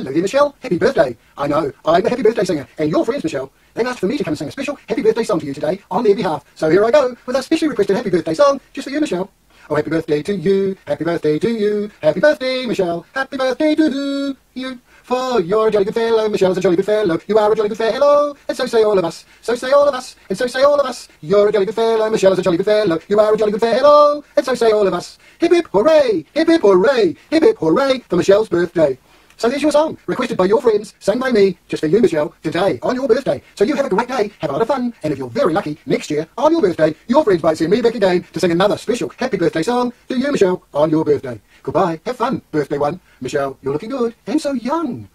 Hello Michelle. Happy birthday. I know, I'm a happy birthday singer, and your friends, Michelle. They asked for me to come and sing a special happy birthday song to you today on their behalf. So here I go with a specially requested happy birthday song just for you, Michelle. Oh, happy birthday to you, happy birthday to you, happy birthday, Michelle, happy birthday to you. For you're a jolly good fellow, Michelle's a jolly good fellow, you are a jolly good fellow, and so say all of us, so say all of us, and so say all of us. You're a jolly good fellow, Michelle's a jolly good fellow, you are a jolly good fellow, and so say all of us. Hip hip hooray, hip hip hooray, hip hip hooray for Michelle's birthday. So there's your song, requested by your friends, sang by me, just for you, Michelle, today, on your birthday. So you have a great day, have a lot of fun, and if you're very lucky, next year, on your birthday, your friends might send me back again to sing another special happy birthday song to you, Michelle, on your birthday. Goodbye, have fun, birthday one. Michelle, you're looking good, and so young.